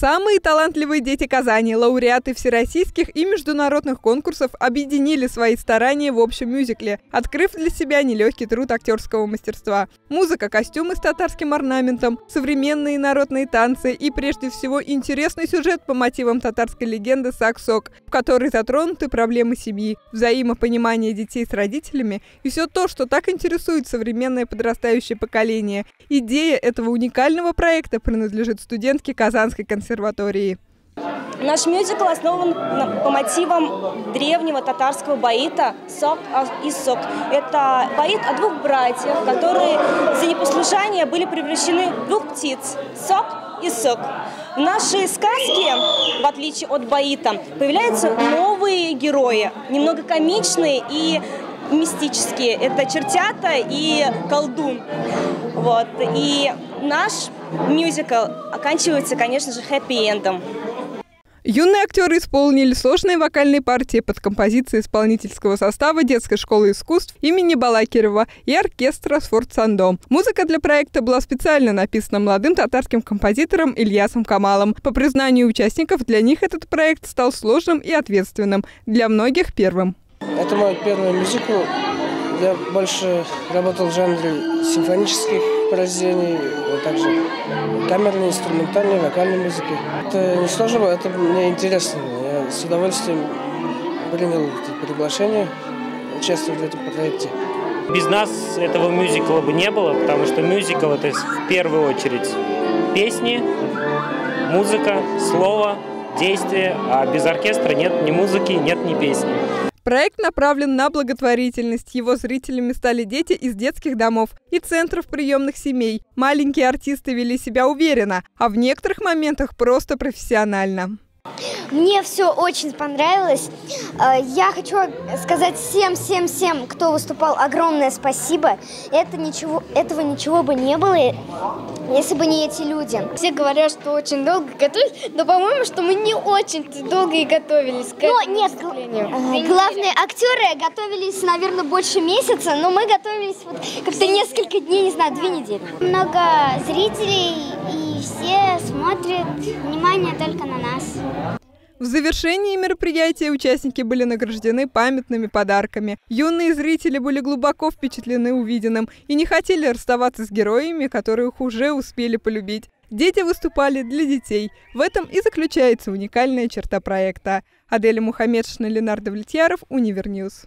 Самые талантливые дети Казани, лауреаты всероссийских и международных конкурсов объединили свои старания в общем мюзикле, открыв для себя нелегкий труд актерского мастерства. Музыка, костюмы с татарским орнаментом, современные народные танцы и, прежде всего, интересный сюжет по мотивам татарской легенды «Сак-Сок», в которой затронуты проблемы семьи, взаимопонимание детей с родителями и все то, что так интересует современное подрастающее поколение. Идея этого уникального проекта принадлежит студентке Казанской консерватории консерватории. Наш мюзикл основан по мотивам древнего татарского баита «Сок и Сок». Это баит о двух братьях, которые за непослушание были превращены в двух птиц – Сок и Сок. В нашей сказке, в отличие от баита, появляются новые герои, немного комичные и мистические. Это чертята и колдун. Вот. И наш мюзикл оканчивается, конечно же, хэппи-эндом. Юные актеры исполнили сложные вокальные партии под композиции исполнительского состава детской школы искусств имени Балакирова и оркестра «Сфорт-Сандом». Музыка для проекта была специально написана молодым татарским композитором Ильясом Камалом. По признанию участников, для них этот проект стал сложным и ответственным, для многих первым. Это мой первый мюзикл. Я больше работал в жанре симфонических произведений, а также камерной, инструментальной, вокальной музыки. Это не сложно, это мне интересно. Я с удовольствием принял это приглашение участвовать в этом проекте. Без нас этого мюзикла бы не было, потому что мюзикл это в первую очередь песни, музыка, слово, действие, а без оркестра нет ни музыки, нет ни песни. Проект направлен на благотворительность. Его зрителями стали дети из детских домов и центров приемных семей. Маленькие артисты вели себя уверенно, а в некоторых моментах просто профессионально. Мне все очень понравилось. Э, я хочу сказать всем-всем-всем, кто выступал, огромное спасибо. Это ничего, этого ничего бы не было, если бы не эти люди. Все говорят, что очень долго готовились, но, по-моему, что мы не очень долго и готовились к но, нет, главные актеры готовились, наверное, больше месяца, но мы готовились вот как-то несколько дней, не знаю, две недели. Много зрителей, и все смотрят, внимание только на нас. В завершении мероприятия участники были награждены памятными подарками. Юные зрители были глубоко впечатлены увиденным и не хотели расставаться с героями, которых уже успели полюбить. Дети выступали для детей. В этом и заключается уникальная черта проекта. Аделя Мухаммедшина, Ленар Давлетьяров, Univer News.